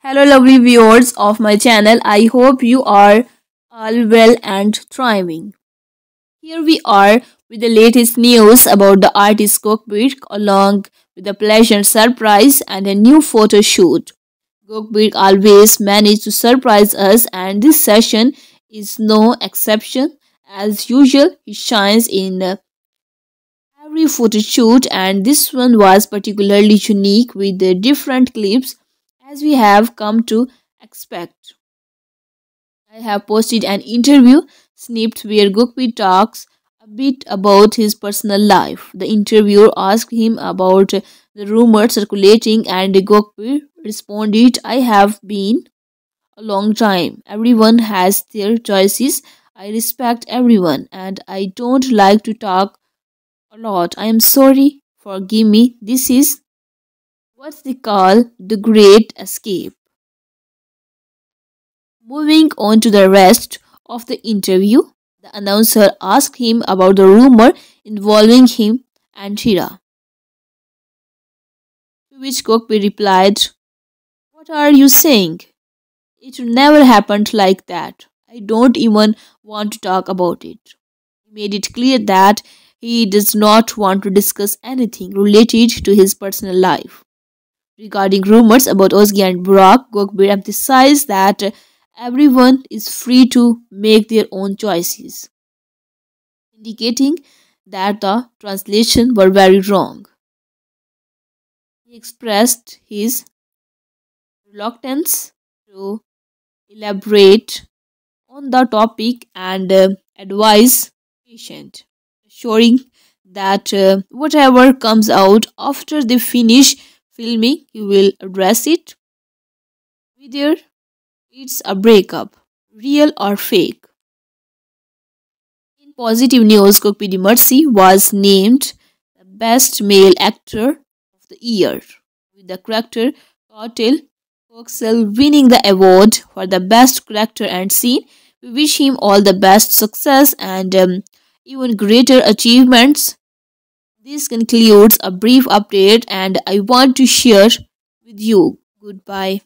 Hello, lovely viewers of my channel. I hope you are all well and thriving. Here we are with the latest news about the artist Gökberk along with a pleasant surprise and a new photo shoot. Gökberk always managed to surprise us and this session is no exception. As usual, he shines in every photo shoot and this one was particularly unique with the different clips as we have come to expect. I have posted an interview snipped where Gökberk talks a bit about his personal life. The interviewer asked him about the rumors circulating and Gökberk responded, I have been a long time. Everyone has their choices. I respect everyone and I don't like to talk a lot. I am sorry. Forgive me. This is what they call the Great Escape. Moving on to the rest of the interview, the announcer asked him about the rumor involving him and Shira. To which Gökberk replied, What are you saying? It never happened like that. I don't even want to talk about it. He made it clear that he does not want to discuss anything related to his personal life. Regarding rumors about Özge and Burak, Gökberk emphasized that everyone is free to make their own choices, indicating that the translation were very wrong. He expressed his reluctance to elaborate on the topic and uh, advise patient, assuring that uh, whatever comes out after they finish filming, you will address it. Whether it's a breakup, real or fake. In positive news, Gökberk Demirci was named the best male actor of the year, with the character Kautil Koksal winning the award for the best character and scene. We wish him all the best success and um, even greater achievements this concludes a brief update and I want to share with you. Goodbye.